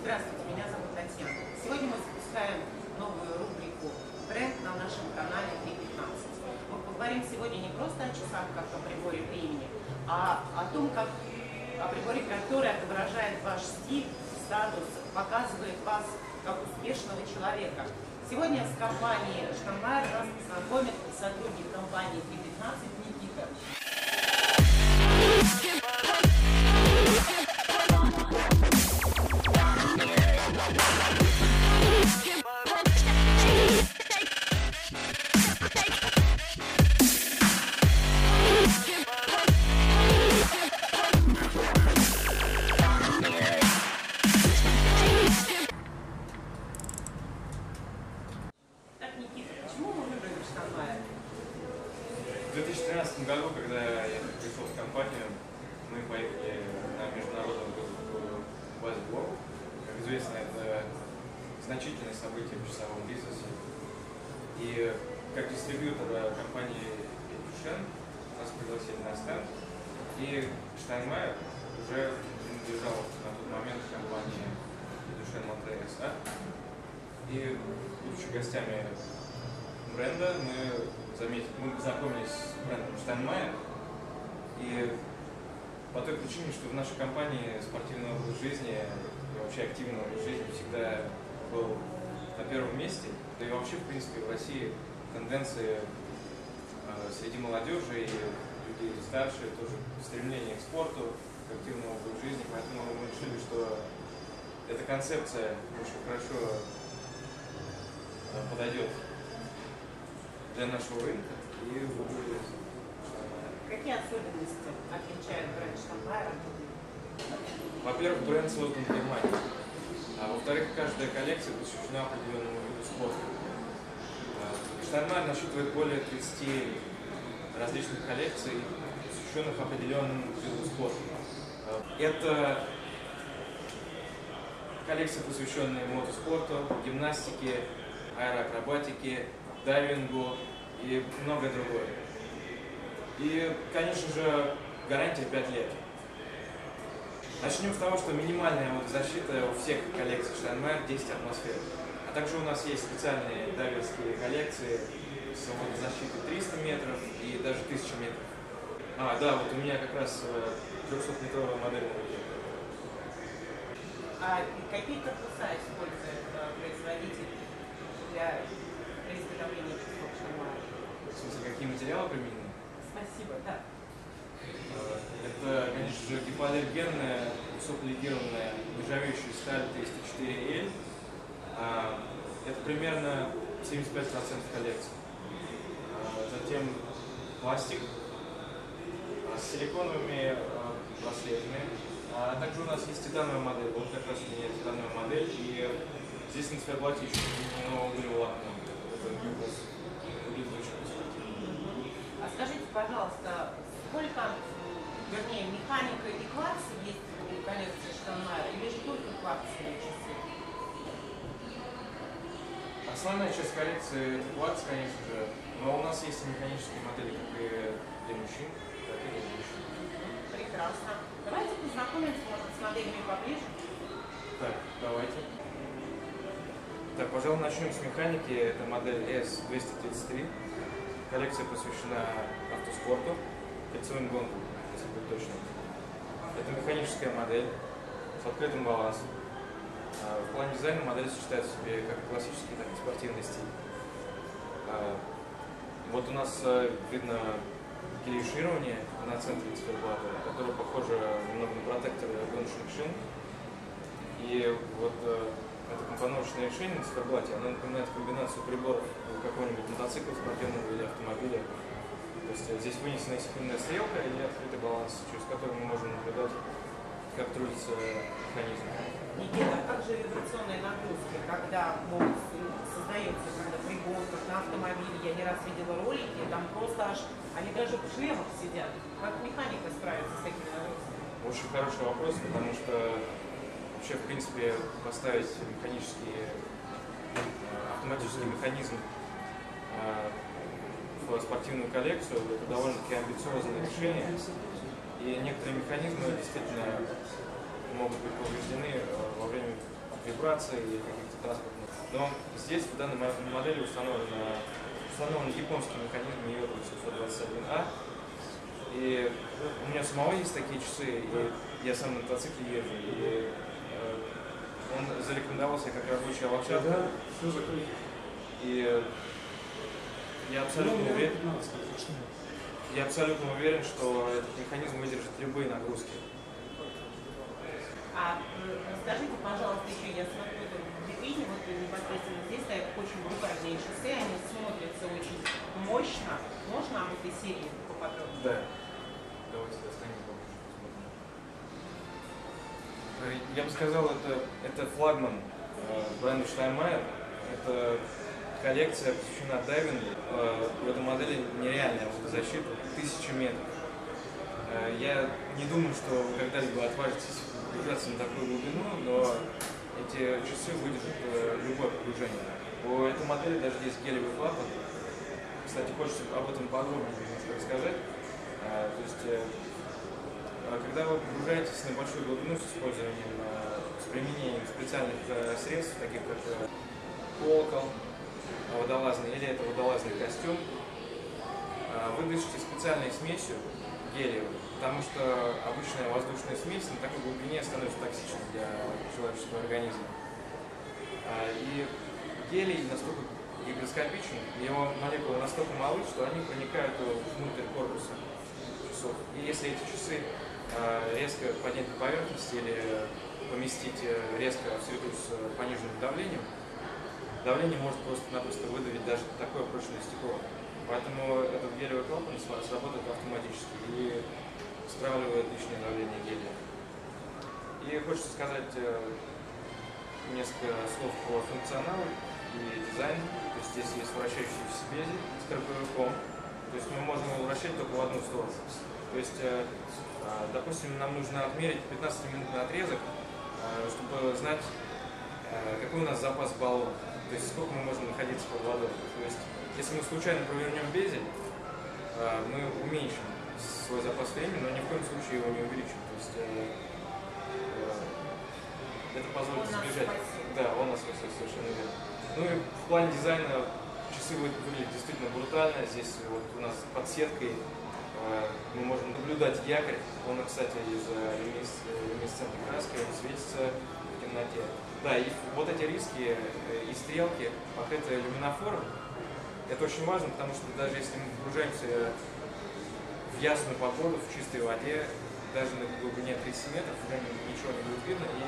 Здравствуйте, меня зовут Татьяна. Сегодня мы запускаем новую рубрику «Бренд» на нашем канале 315. Мы поговорим сегодня не просто о часах, как о приборе времени, а о том, как о приборе, который отображает ваш стиль, статус, показывает вас как успешного человека. Сегодня с компанией Штамбайер нас познакомит сотрудник компании 315 2013 году, когда я пришел в компанию, мы поехали на международную выставку Westblock. Как известно, это значительное событие в часовом бизнесе. И как дистрибьютор компании Edution нас пригласили на стенд. И Штайнмайер уже принадлежал на тот момент компании Monterey SA. И будучи гостями бренда, мы заметили, мы познакомились с брендом Штайнмайер. И по той причине, что в нашей компании спортивный образ жизни и вообще активный образ жизни всегда был на первом месте. Да и вообще, в принципе, в России тенденции э, среди молодежи и людей старше тоже стремление к спорту, к активному образу жизни. Поэтому мы решили, что эта концепция очень хорошо э, подойдет для нашего рынка и Штайнмайер. Какие особенности отличают бренд Штамбайер? Во-первых, бренд создан в Германии. А во-вторых, каждая коллекция посвящена определенному виду спорта. А, Штайнмайер насчитывает более 30 различных коллекций, посвященных определенному виду спорта. А, Это коллекция, посвященная мотоспорту, гимнастике, аэроакробатике, дайвингу и многое другое. И, конечно же, гарантия 5 лет. Начнем с того, что минимальная вот защита у всех коллекций Штайнмайер 10 атмосфер. А также у нас есть специальные дайверские коллекции с водозащитой 300 метров и даже 1000 метров. А, да, вот у меня как раз 300-метровая модель на руке. А какие корпуса использует э, производитель для для изготовления часов Штамбайер? В смысле, какие материалы применены? Спасибо, да. Это, конечно же, гипоаллергенная, высоколегированная нержавеющая сталь 304L. А, Это примерно 75% коллекции. А, Затем пластик а, с силиконовыми браслетами. А также у нас есть титановая модель. Вот как раз у меня титановая модель. И здесь на циферблате еще применено углеволокно. Это. Выглядит очень консервативно. А скажите, пожалуйста, сколько, вернее, механика и классы есть у коллекции Штамбайер, или же только классовые часы? Основная часть коллекции это плакс, конечно же, но у нас есть механические модели как и для мужчин, так и для женщин. Прекрасно. Давайте познакомимся, может, с моделями поближе. Так, давайте. Так, пожалуй, начнем с механики. Это модель S233. Коллекция посвящена автоспорту, кольцевым гонкам, если быть точным. Это механическая модель с открытым балансом. А, В плане дизайна модель сочетает в себе как классический, так и спортивный стиль. А, Вот у нас э, видно клиширование на центре циферблата, которое похоже немного на протектор гоночных шин. И вот э, это компоновочное решение на циферблате, оно напоминает комбинацию приборов какого-нибудь мотоцикла, спортивного или автомобиля. То есть э, здесь вынесена секундная стрелка и открытый баланс, через который мы можем наблюдать, как трудится механизм. Никита, а как же вибрационные нагрузки, когда создается когда при гонках на автомобиле, я не раз видела ролики, там просто аж, они даже в шлемах сидят. Как механика справится с такими нагрузками? Очень хороший вопрос, потому что вообще, в принципе, поставить механический, э, автоматический механизм э, в спортивную коллекцию, это довольно-таки амбициозное решение. И некоторые механизмы действительно могут быть повреждены э, во время вибраций и каких-то транспортных. Но здесь в данной модели установлен, установлен японский механизм Miyoto 721A. И у меня самого есть такие часы, и я сам на мотоцикле езжу, и э, он зарекомендовался как рабочая лошадка. И я абсолютно Ну, уверен, 15, конечно. я абсолютно уверен, что этот механизм выдержит любые нагрузки. А э, расскажите, пожалуйста, еще я смотрю в витрине, вот непосредственно здесь стоят очень брутальные шоссе, они смотрятся очень мощно. Можно об этой серии поподробнее? Да. Давайте достанем. Э, Я бы сказал, это, это флагман э, бренда Steinmeier. Это коллекция посвящена дайвингу. Э, в этой модели нереальная защита, тысяча метров. Э, я не думаю, что вы когда-либо отважитесь погружаться на такую глубину, но эти часы выдержат э, любое погружение. У этой модели даже есть гелевый клапан. Кстати, хочется об этом подробнее рассказать. То есть, а когда вы погружаетесь на большую глубину с использованием, с применением специальных средств, таких как колокол водолазный или это водолазный костюм, а, вы дышите специальной смесью гелиевой, потому что обычная воздушная смесь на такой глубине становится токсичной для человеческого организма. А, И гелий настолько гигроскопичен, его молекулы настолько малы, что они проникают внутрь корпуса часов. И если эти часы а, резко поднять на поверхность или поместить э, резко в среду с э, пониженным давлением, давление может просто-напросто выдавить даже такое прочное стекло. Поэтому этот гелевый клапан сра- сработает автоматически и стравливает лишнее давление гелия. И хочется сказать э, несколько слов по функционалу и дизайну. То есть здесь есть вращающийся бези с кроповиком. То есть мы можем его вращать только в одну сторону. То есть, э, а, допустим, нам нужно отмерить 15-минутный отрезок, э, чтобы знать, какой у нас запас баллона. То есть сколько мы можем находиться под водой. То есть если мы случайно провернем безель, э, мы уменьшим свой запас времени, но ни в коем случае его не увеличим. То есть э, э, это позволит избежать. Да, он нас спасет, совершенно верно. Ну и в плане дизайна часы вы- выглядят действительно брутально. Здесь вот у нас под сеткой мы можем наблюдать якорь. Он, кстати, из люминес- люминесцентной краски, он светится темноте. Да, и вот эти риски э, и стрелки покрыты люминофором. Это очень важно, потому что даже если мы погружаемся в ясную погоду, в чистой воде, даже на глубине 30 метров уже ни- ничего не будет видно, и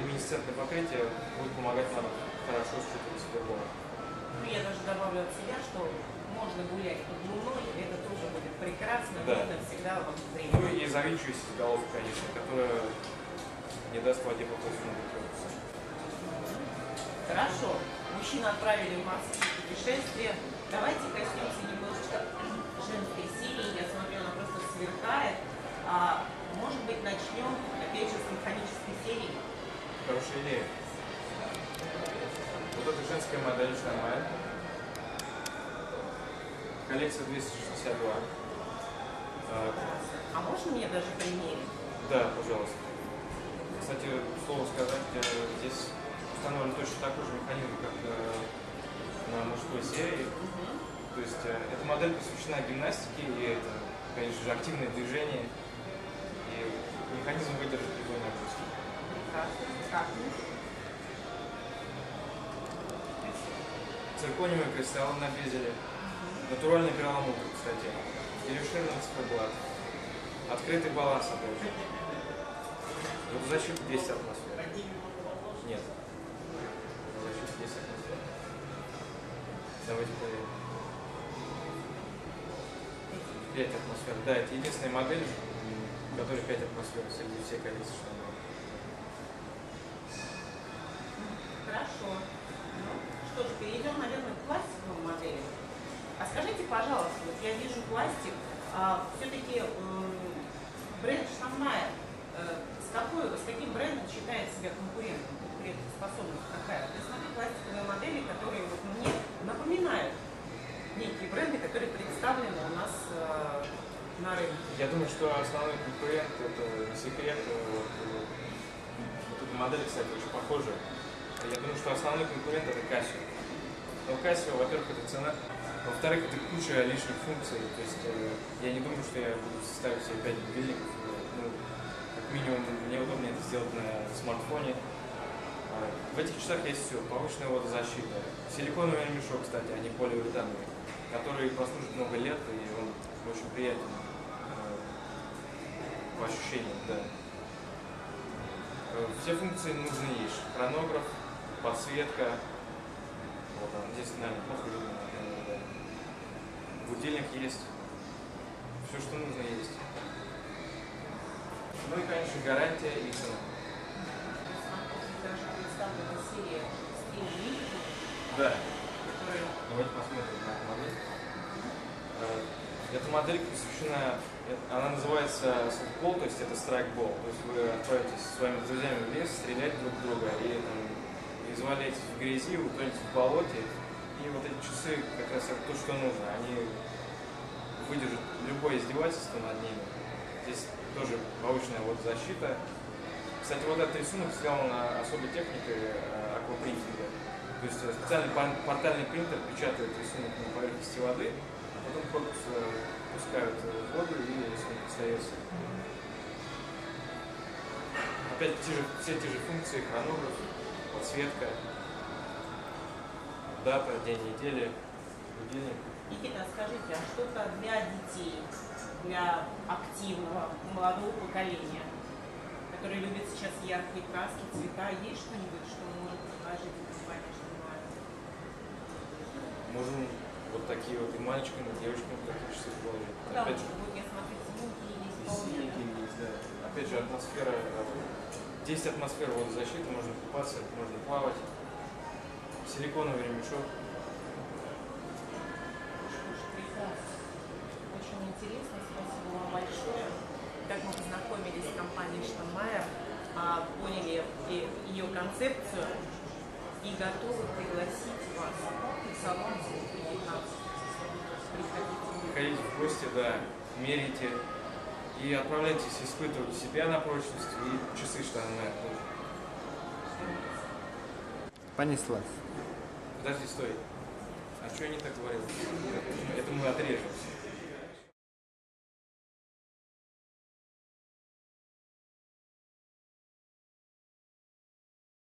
люминесцентное покрытие будет помогать нам хорошо считывать светло. Ну, я даже добавлю от себя, что можно гулять под луной, это тоже будет прекрасно, Да. видно всегда во Ну время. и завинчивающаяся головка, конечно, которая не даст воде корпуса. Хорошо, мужчину отправили в морские путешествия. Давайте коснемся немножечко женской серии. Я смотрю, она просто сверкает. А, может быть, начнем, опять же, с механической серии. Хорошая идея. Вот это женская модель Шамай. Коллекция 262. А, А можно мне даже примерить? Да, пожалуйста. Кстати, слово сказать, э, здесь установлен точно такой же механизм, как э, на мужской серии. То есть э, эта модель посвящена гимнастике, и это, конечно же, активное движение. И механизм выдержит любой нагрузки. Циркониевые кристаллы на безеле. Натуральный перламутр, кстати. Деревширный циферблат. Открытый баланс опять же. Водозащита 10 атмосфер. Нет. Водозащита 10 атмосфер. Давайте проверим. 5 атмосфер. Да, это единственная модель, у которой 5 атмосфер среди всей коллекции штанов. Хорошо. Ну, что ж, перейдем, наверное, к пластиковым моделям. А скажите, пожалуйста, вот я вижу пластик, а, все-таки бренд с, какой, с каким брендом считает себя конкурентом, конкурентоспособность какая? Я смотрю пластиковые модели, которые вот мне напоминают некие бренды, которые представлены у нас э, на рынке. Я думаю, что основной конкурент это не секрет. э, Вот, э, вот эта модель, кстати, очень похожа. Я думаю, что основной конкурент это Casio. Но Casio, во-первых, это цена, во-вторых, это куча лишних функций. То есть э, я не думаю, что я буду ставить себе 5 будильников. Минимум, мне это сделать на смартфоне. А, В этих часах есть все. Повышенная водозащита. Силиконовый ремешок, кстати, а не поливуретановый, который прослужит много лет, и он очень приятен э, по ощущениям, да. Э, Все функции нужны есть. Хронограф, подсветка. Вот он, здесь, наверное, плохо видно. наверное, да. Будильник есть. Все, что нужно, есть. Ну и, конечно, гарантия и цена. Да. Давайте посмотрим на эту модель. Э, Эта модель посвящена, э, она называется софтбол, то есть это страйкбол. То есть вы отправитесь со своими друзьями в лес, стрелять друг в друга и там, изваляетесь в грязи, утонете в болоте. И вот эти часы как раз это то, что нужно. Они выдержат любое издевательство над ними. Здесь тоже повышенная водозащита. Кстати, вот этот рисунок сделан особой техникой э, аквапринтинга. То есть э, специальный пор- портальный принтер печатает рисунок на поверхности воды, а потом корпус э, пускают в воду и рисунок остается. Опять те же, все те же функции, хронограф, подсветка, дата, день недели. Никита, скажите, а что-то для детей, для активного молодого поколения, которое любит сейчас яркие краски, цвета, есть что-нибудь, что может предложить компания «Штурмовая»? Можем вот такие вот и мальчикам, и девочкам часы положить. Да, Опять же, вот я смотрю, синенькие есть И полные. есть, да. Опять же, атмосфера, э, 10 атмосфер водозащиты, можно купаться, можно плавать. Силиконовый ремешок. Прекрасно. Очень интересно, спасибо вам большое. Как мы компанией Штаммайер, а, поняли и- ее концепцию и готовы пригласить вас в салон 15. Приходите. Приходите в гости, да, мерите и отправляйтесь испытывать себя на прочность и часы тоже. Понеслась. Подожди, стой. А что я не так говорил? Это мы отрежем.